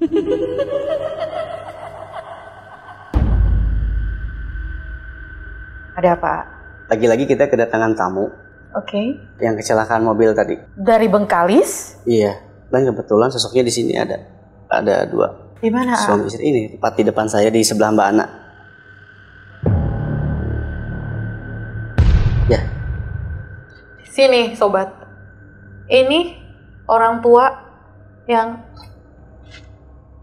Ada apa? Lagi-lagi kita kedatangan tamu Oke. yang kecelakaan mobil tadi. Dari Bengkalis? Iya. Dan kebetulan sosoknya di sini ada ada dua Di mana? A? suami istri ini tepat di depan saya di sebelah Mbak Ana. Ya, Sini, sobat. Ini orang tua yang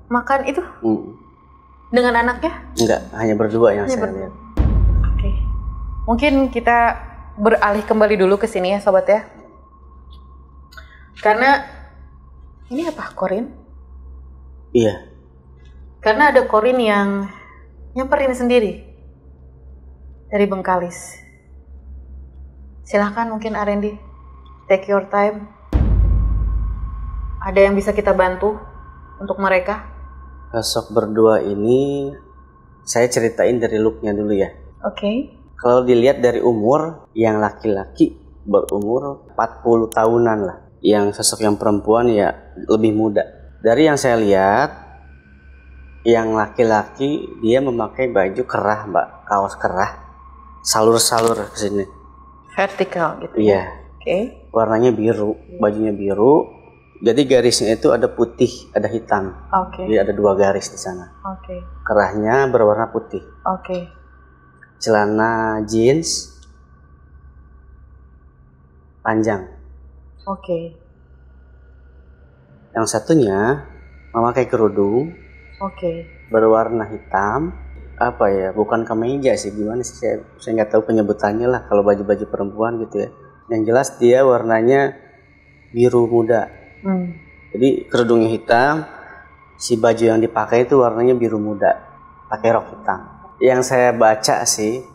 makan itu hmm, dengan anaknya. enggak hanya berdua yang Hanya saya lihat. Oke. Mungkin kita beralih kembali dulu ke sini ya, sobat ya. Karena ini apa, Korin? Iya, Karena ada Korin yang nyamperin sendiri dari Bengkalis. Silahkan mungkin Arendi, take your time. Ada yang bisa kita bantu untuk mereka? Sosok berdua ini saya ceritain dari looknya dulu ya. Oke. Kalau dilihat dari umur, yang laki-laki berumur 40 tahunan lah. Yang sosok yang perempuan ya lebih muda. Dari yang saya lihat, yang laki-laki dia memakai baju kerah mbak, kaos kerah, salur-salur ke sini. Vertikal gitu. Iya, Oke. warnanya biru, bajunya biru. Jadi garisnya itu ada putih, ada hitam. Oke. Jadi ada dua garis di sana. Oke. Kerahnya berwarna putih. Oke. Celana jeans panjang. Oke. Yang satunya memakai kerudung Oke. berwarna hitam. Apa ya? Bukan kemeja sih. Gimana sih saya saya nggak tahu penyebutannya lah kalau baju-baju perempuan gitu ya. Yang jelas dia warnanya biru muda. Hmm. Jadi kerudungnya hitam, si baju yang dipakai itu warnanya biru muda, pakai rok hitam. Yang saya baca sih,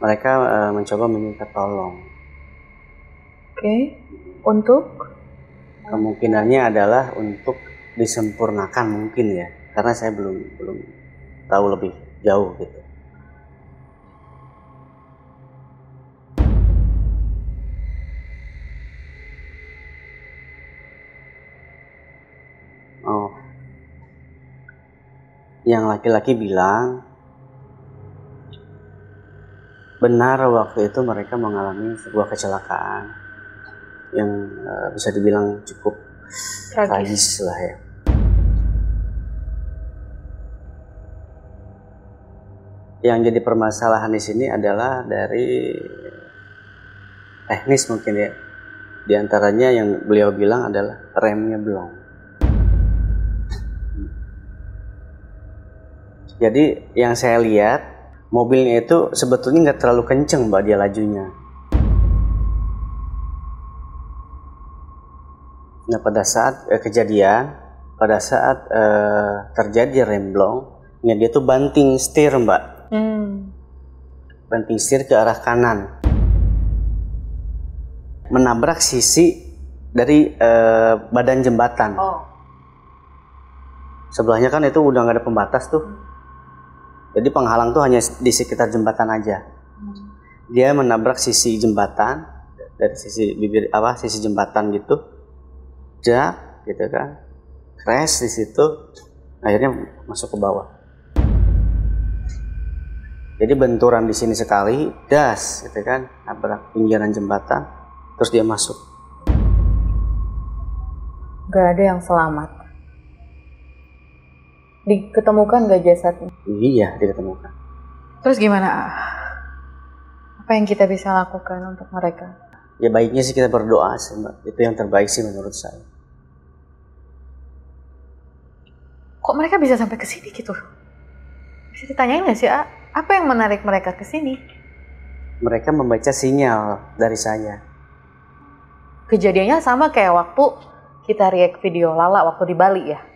mereka eh, mencoba meminta tolong. Oke. Untuk? Kemungkinannya adalah untuk disempurnakan mungkin ya, karena saya belum belum tahu lebih jauh gitu. Yang laki-laki bilang benar waktu itu mereka mengalami sebuah kecelakaan yang eh, bisa dibilang cukup Tragis. tragis lah ya. Yang jadi permasalahan di sini adalah dari teknis mungkin ya. Di antaranya yang beliau bilang adalah remnya belum. Jadi yang saya lihat mobilnya itu sebetulnya nggak terlalu kenceng mbak dia lajunya. Nah pada saat eh, kejadian, pada saat eh, terjadi remblong, ya dia tuh banting setir mbak, Hmm. banting setir ke arah kanan, menabrak sisi dari eh, badan jembatan. Oh. Sebelahnya kan itu udah nggak ada pembatas tuh, jadi penghalang tuh hanya di sekitar jembatan aja. Dia menabrak sisi jembatan dari sisi bibir apa sisi jembatan gitu, jak gitu kan, crash di situ, akhirnya masuk ke bawah. Jadi benturan di sini sekali, das gitu kan, nabrak pinggiran jembatan, terus dia masuk. Gak ada yang selamat. Diketemukan gak jasadnya? Iya, diketemukan. Terus gimana? Apa yang kita bisa lakukan untuk mereka? Ya baiknya sih kita berdoa sih mbak, itu yang terbaik sih menurut saya. Kok mereka bisa sampai ke sini gitu? Bisa ditanyain gak sih, A? Apa yang menarik mereka ke sini? Mereka membaca sinyal dari saya. Kejadiannya sama kayak waktu kita react video Lala waktu di Bali ya.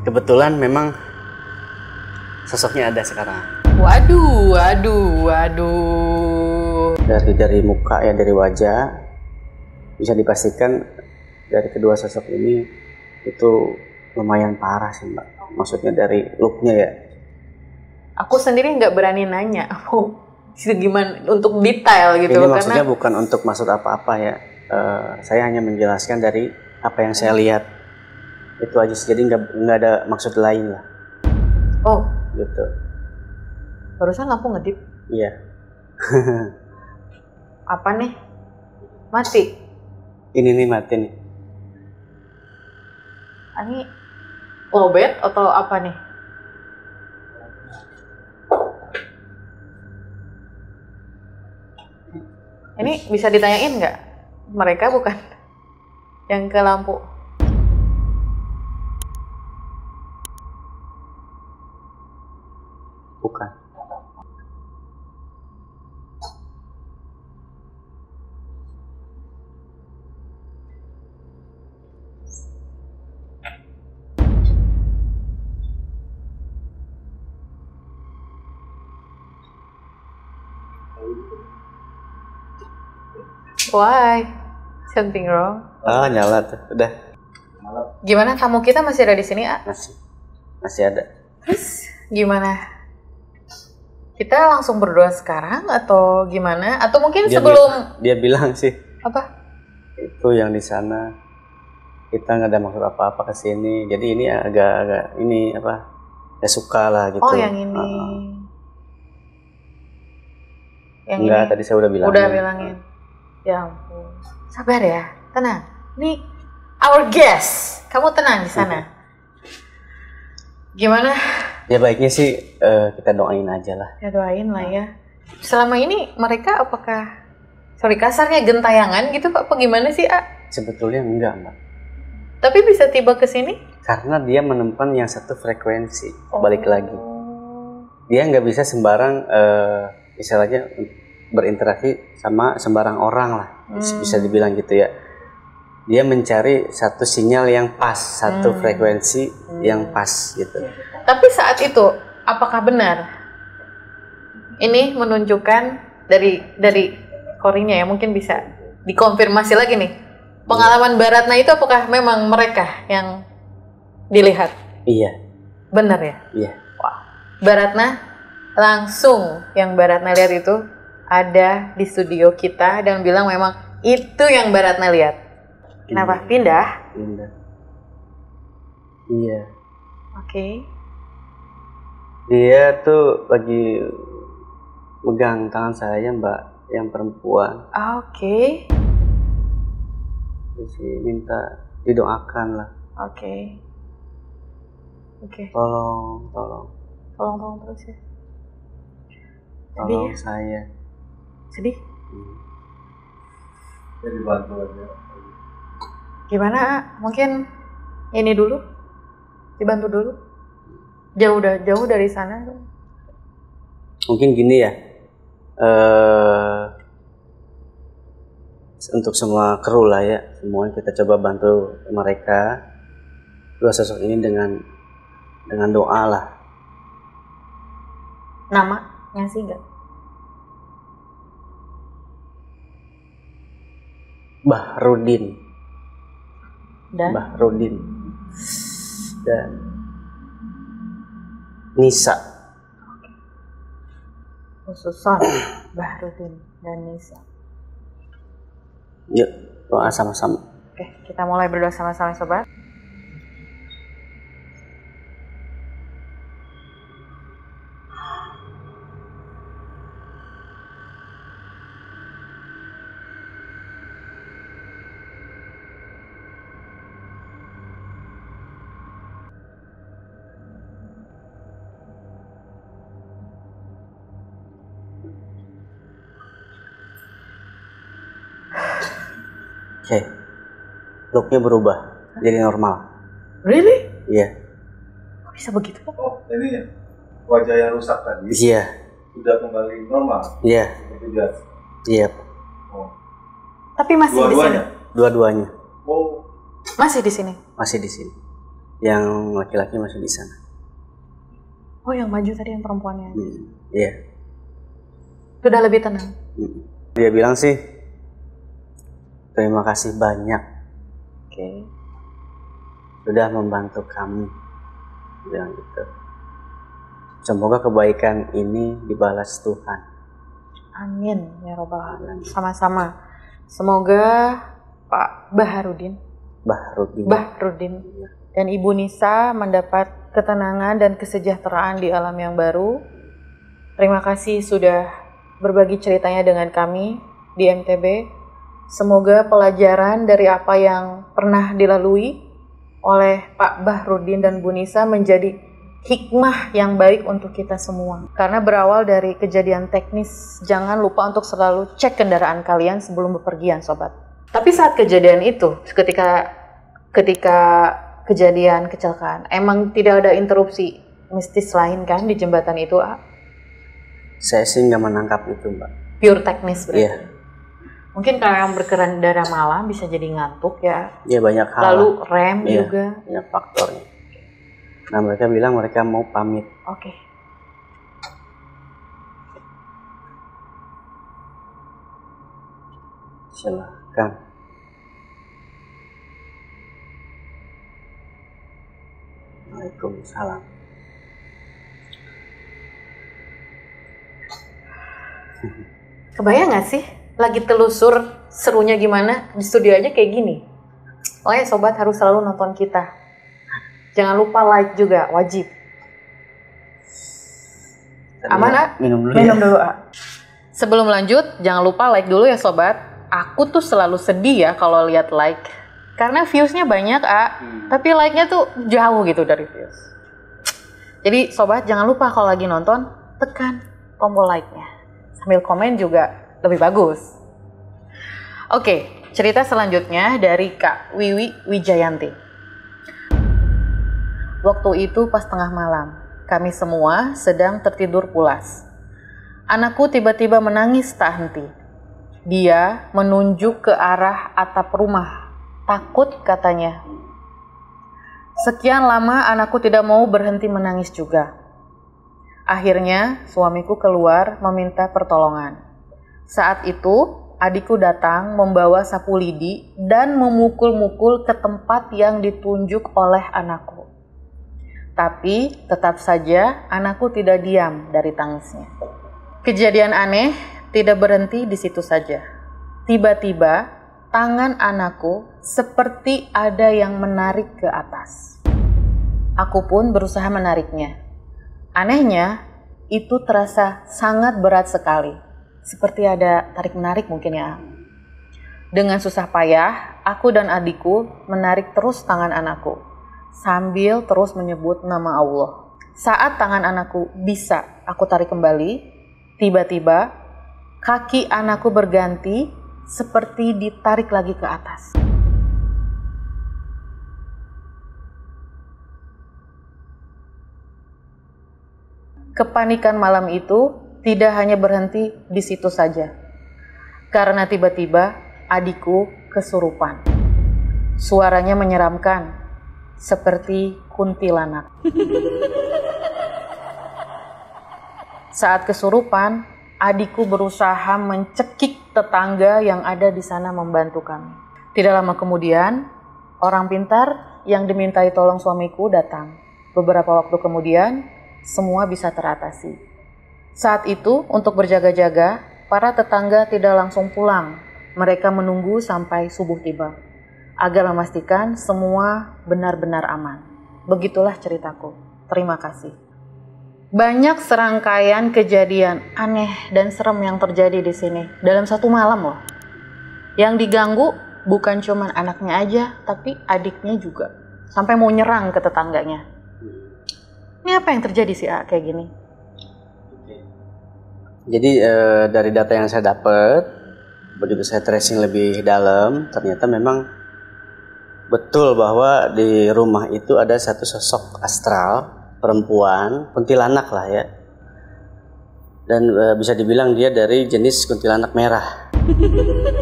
Kebetulan memang sosoknya ada sekarang. Waduh, waduh, waduh. Dari dari muka ya dari wajah bisa dipastikan dari kedua sosok ini itu lumayan parah sih mbak. Maksudnya dari looknya ya. Aku sendiri nggak berani nanya. Oh, gimana untuk detail gitu Ini karena maksudnya bukan untuk maksud apa-apa ya. Eh, saya hanya menjelaskan dari apa yang saya lihat. Itu aja sih. Jadi nggak nggak ada maksud lain lah, oh gitu. barusan lampu ngedip Iya. apa nih mati Ini nih mati nih. ini lobet atau apa nih ini bisa ditanyain nggak mereka bukan yang ke lampu why? Something wrong? Ah nyala tuh. Udah. Gimana? Tamu kita masih ada di sini ah masih. Masih ada. terus gimana? Kita langsung berdoa sekarang atau gimana? Atau mungkin Dia sebelum Dia bilang sih. Apa? Itu yang di sana. Kita nggak ada maksud apa-apa ke sini. Jadi ini agak-agak ini apa? Ya suka lah gitu. oh yang ini. Ah, yang Enggak, ini. tadi saya udah bilang. udah bilangin ya ampun sabar ya tenang ini our guest kamu tenang di sana gimana Ya baiknya sih eh, kita doain aja lah. ya doain lah ya selama ini mereka apakah sorry kasarnya gentayangan gitu pak apa gimana sih ah Sebetulnya enggak mbak. tapi bisa tiba ke sini Karena dia menemukan yang satu frekuensi. Oh. Balik lagi. Dia nggak bisa sembarang eh, istilahnya berinteraksi sama sembarang orang lah. Bisa- Hmm. Bisa dibilang gitu ya. Dia mencari satu sinyal yang pas, satu Hmm. frekuensi yang pas gitu. Tapi saat itu, apakah benar ini menunjukkan dari dari korinya ya mungkin bisa dikonfirmasi lagi nih pengalaman Baratna itu apakah memang mereka yang dilihat Iya, benar ya? iya. Baratna langsung yang Baratna lihat itu ada di studio kita dan bilang memang itu yang Baratna lihat. Kenapa pindah? Indah. Iya. Oke. Dia tuh lagi megang tangan saya mbak, yang perempuan. Ah, Oke. Terus minta didoakan lah. Oke. Oke. Tolong, tolong, Tolong tolong terus ya. Tolong ya? saya. Sedih. Hmm. Jadi bantu aja. Gimana? Mungkin ini dulu dibantu dulu. Jauh udah jauh dari sana. Mungkin gini ya. eh untuk semua kru lah ya, semuanya kita coba bantu mereka dua sosok ini dengan dengan doa lah. Nama ngasih nggak? Bahrudin, Dan Bahrudin dan Nisa. khususon Bahrudin dan Nisa. Yuk doa sama-sama. Oke, kita mulai berdoa sama-sama sobat. Looknya berubah jadi normal. Really? Iya, Kok bisa begitu? Oh, ini wajah yang rusak tadi iya, sudah kembali normal iya, seperti biasa. iya. Oh. Tapi masih di sini. Dua-duanya. Oh, Masih di sini. masih di sini. Yang laki-laki masih di sana. Oh, yang maju tadi yang perempuannya. Hmm, Iya. Sudah lebih tenang. Hmm. Dia bilang sih, terima kasih banyak. Oke. Sudah membantu kami. Bilang gitu. Semoga kebaikan ini dibalas Tuhan. Amin ya robbal alamin. Sama-sama. Semoga Pak Baharudin, Bahrudin. Bahrudin dan Ibu Nisa mendapat ketenangan dan kesejahteraan di alam yang baru. Terima kasih sudah berbagi ceritanya dengan kami di MTB. Semoga pelajaran dari apa yang pernah dilalui oleh Pak Bahrudin dan Bu Nisa menjadi hikmah yang baik untuk kita semua. Karena berawal dari kejadian teknis, jangan lupa untuk selalu cek kendaraan kalian sebelum bepergian, sobat. Tapi saat kejadian itu, ketika ketika kejadian kecelakaan, emang tidak ada interupsi mistis lain kan di jembatan itu, ah? Saya sih nggak menangkap itu, Mbak. pure teknis berarti. Iya. Mungkin kalau yang berkendara malam bisa jadi ngantuk ya. Iya banyak hal. Lalu rem Iya. juga. banyak faktornya. Nah mereka bilang mereka mau pamit. Oke. Silahkan. Waalaikumsalam. Kebayang nggak sih lagi telusur serunya gimana di studio aja kayak gini. Makanya sobat harus selalu nonton kita. Jangan lupa like juga wajib. Aman, ah? Minum dulu Minum ya. dulu ah. Sebelum lanjut, jangan lupa like dulu ya sobat. Aku tuh selalu sedih ya kalau lihat like. Karena viewsnya banyak ah, tapi like-nya tuh jauh gitu dari views. Jadi sobat jangan lupa kalau lagi nonton tekan tombol like-nya. Sambil komen juga lebih bagus. Oke, cerita selanjutnya dari Kak Wiwi Wijayanti. Waktu itu pas tengah malam, kami semua sedang tertidur pulas. Anakku tiba-tiba menangis tak henti. Dia menunjuk ke arah atap rumah. Takut katanya. Sekian lama anakku tidak mau berhenti menangis juga. Akhirnya suamiku keluar meminta pertolongan. Saat itu adikku datang membawa sapu lidi dan memukul-mukul ke tempat yang ditunjuk oleh anakku. Tapi tetap saja anakku tidak diam dari tangisnya. Kejadian aneh tidak berhenti di situ saja. Tiba-tiba tangan anakku seperti ada yang menarik ke atas. Aku pun berusaha menariknya. Anehnya, itu terasa sangat berat sekali. Seperti ada tarik-menarik mungkin ya. Dengan susah payah, aku dan adikku menarik terus tangan anakku. Sambil terus menyebut nama Allah. Saat tangan anakku bisa aku tarik kembali, tiba-tiba kaki anakku berganti seperti ditarik lagi ke atas. Kepanikan malam itu tidak hanya berhenti di situ saja. Karena tiba-tiba adikku kesurupan. Suaranya menyeramkan, seperti kuntilanak. Saat kesurupan, adikku berusaha mencekik tetangga yang ada di sana membantu kami. Tidak lama kemudian, orang pintar yang dimintai tolong suamiku datang. Beberapa waktu kemudian, semua bisa teratasi. Saat itu, untuk berjaga-jaga, para tetangga tidak langsung pulang. Mereka menunggu sampai subuh tiba, agar memastikan semua benar-benar aman. Begitulah ceritaku. Terima kasih. Banyak serangkaian kejadian aneh dan serem yang terjadi di sini dalam satu malam loh. Yang diganggu bukan cuman anaknya aja, tapi adiknya juga. Sampai mau nyerang ke tetangganya. Ini apa yang terjadi sih, A, kayak gini? Jadi eh, dari data yang saya dapat, begitu saya tracing lebih dalam, ternyata memang betul bahwa di rumah itu ada satu sosok astral perempuan, kuntilanak lah ya. Dan eh, bisa dibilang dia dari jenis kuntilanak merah.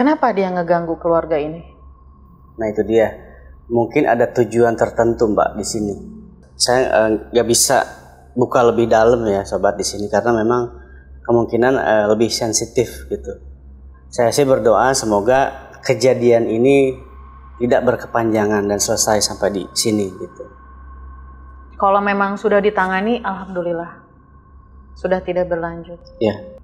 Kenapa dia ngeganggu keluarga ini? Nah itu dia. Mungkin ada tujuan tertentu mbak di sini. Saya eh, nggak bisa buka lebih dalam ya sobat di sini karena memang kemungkinan eh, lebih sensitif gitu. Saya sih berdoa semoga kejadian ini tidak berkepanjangan dan selesai sampai di sini gitu. Kalau memang sudah ditangani, alhamdulillah sudah tidak berlanjut. Ya.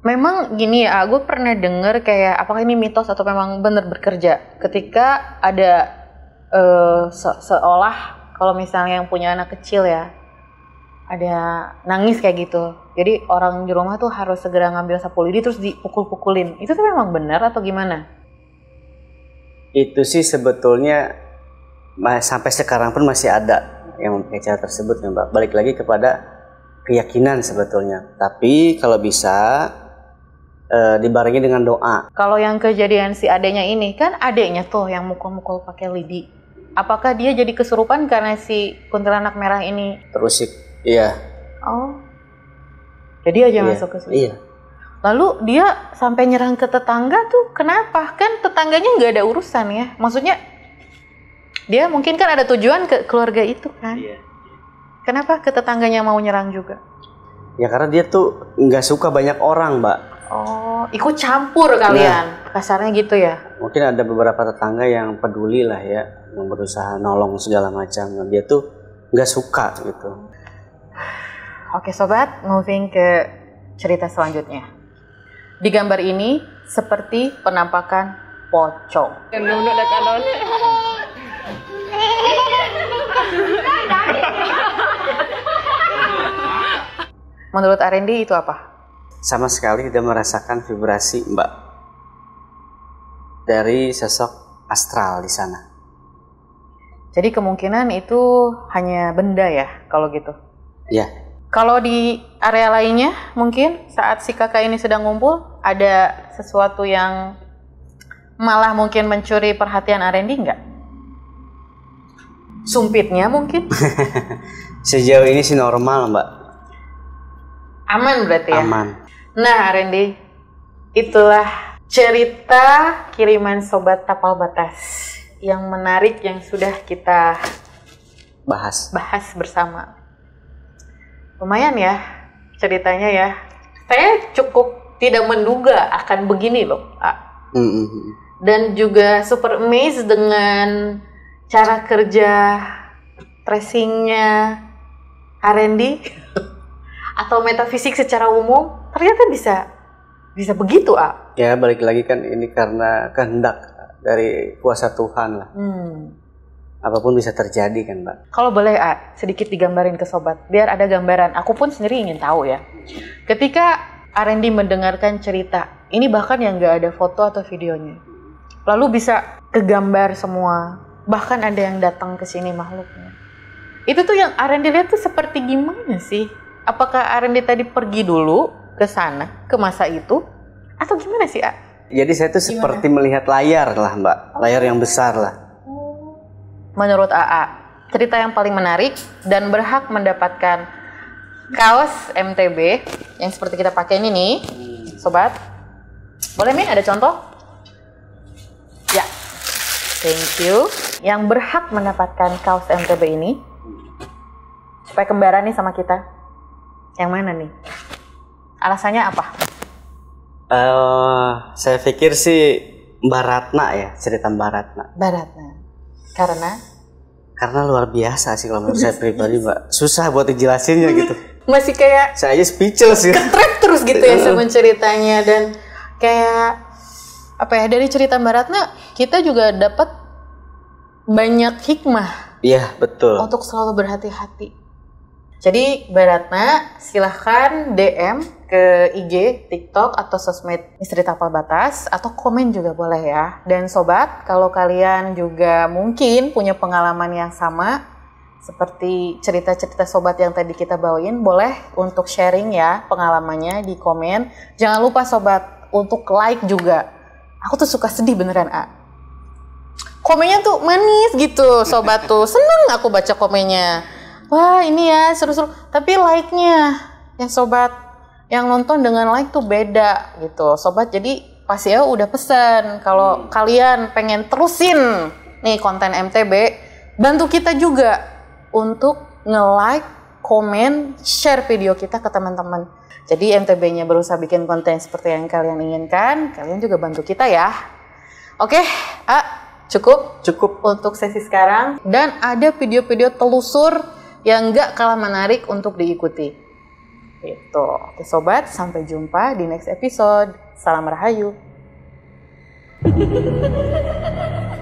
Memang gini ya, gue pernah denger kayak apakah ini mitos atau memang benar bekerja ketika ada eh, se- seolah kalau misalnya yang punya anak kecil ya ada nangis kayak gitu. Jadi orang di rumah tuh harus segera ngambil sapu lidi terus dipukul-pukulin. Itu tuh memang benar atau gimana? Itu sih sebetulnya sampai sekarang pun masih ada yang memakai cara tersebut ya Mbak. Balik lagi kepada keyakinan sebetulnya. Tapi kalau bisa eh, dibarengi dengan doa. Kalau yang kejadian si adeknya ini kan adeknya tuh yang mukul-mukul pakai lidi. Apakah dia jadi kesurupan karena si kuntilanak merah ini? Terus sih, iya. Oh. Jadi aja iya, masuk ke situ. Iya. Lalu dia sampai nyerang ke tetangga tuh kenapa? Kan tetangganya nggak ada urusan ya. Maksudnya dia mungkin kan ada tujuan ke keluarga itu kan. Iya. Kenapa ke tetangganya mau nyerang juga? Ya karena dia tuh nggak suka banyak orang, Mbak. Oh, ikut campur kalian. Kasarnya gitu ya. Mungkin ada beberapa tetangga yang peduli lah ya, yang berusaha nolong segala macam. Nah, dia tuh nggak suka gitu. Oke sobat, moving ke cerita selanjutnya. Di gambar ini seperti penampakan pocong. Menurut Arendi itu apa? Sama sekali tidak merasakan vibrasi, Mbak. Dari sosok astral di sana. Jadi kemungkinan itu hanya benda ya kalau gitu. Ya, Kalau di area lainnya mungkin saat si kakak ini sedang ngumpul ada sesuatu yang malah mungkin mencuri perhatian Arendi nggak? Sumpitnya mungkin? sejauh ini sih normal, Mbak. Aman berarti ya? Aman. Nah Arendi, itulah cerita kiriman Sobat Tapal Batas yang menarik yang sudah kita Bahas. bahas bersama. Lumayan ya ceritanya ya. Saya cukup tidak menduga akan begini loh. Mm, mm. Dan juga super amazed dengan cara kerja tracingnya R&D atau metafisik secara umum ternyata bisa bisa begitu ah. Ya balik lagi kan ini karena kehendak dari kuasa Tuhan lah. Hmm. Apa pun bisa terjadi kan, Mbak. Kalau boleh A, sedikit digambarin ke sobat, biar ada gambaran. Aku pun sendiri ingin tahu ya. Ketika Arendi mendengarkan cerita, ini bahkan yang nggak ada foto atau videonya. Lalu bisa kegambar semua. Bahkan ada yang datang ke sini makhluknya. Itu tuh yang Arendi lihat tuh seperti gimana sih? Apakah Arendi tadi pergi dulu ke sana, ke masa itu? Atau gimana sih, A? Jadi saya tuh seperti melihat layar lah, Mbak. Layar yang besar lah. menurut AA cerita yang paling menarik dan berhak mendapatkan kaos MTB yang seperti kita pakai ini nih sobat. Boleh Min ada contoh? Ya. Thank you. Yang berhak mendapatkan kaos MTB ini supaya kembaran nih sama kita. Yang mana nih alasannya apa eh saya pikir sih Mbak Ratna ya, cerita Mbak Ratna. Baratna karena Karena luar biasa sih kalau menurut saya pribadi, Mbak. Susah buat dijelasinnya gitu. masih kayak Saya aja speechless gitu. trap terus gitu ya sama ceritanya dan kayak apa ya dari cerita Mbak Ratna kita juga dapat banyak hikmah Iya, betul. untuk selalu berhati-hati. Jadi Mbak Ratna silahkan DM ke IG, TikTok atau sosmed Misteri Tapal Batas atau komen juga boleh ya. Dan sobat, kalau kalian juga mungkin punya pengalaman yang sama seperti cerita-cerita sobat yang tadi kita bawain, boleh untuk sharing ya pengalamannya di komen. Jangan lupa sobat untuk like juga. Aku tuh suka sedih beneran, A. Komennya tuh manis gitu, sobat tuh. Seneng aku baca komennya. Wah ini ya seru-seru. Tapi like-nya yang sobat yang nonton dengan like tuh beda gitu. Sobat jadi pas ya udah pesen kalau kalian pengen terusin nih konten MTB, bantu kita juga untuk nge-like, komen, share video kita ke teman-teman. Jadi MTB-nya berusaha bikin konten seperti yang kalian inginkan, kalian juga bantu kita ya. Oke, A, cukup Cukup. untuk sesi sekarang dan ada video-video telusur yang nggak kalah menarik untuk diikuti. Itu. Oke sobat, sampai jumpa di next episode. Salam Rahayu.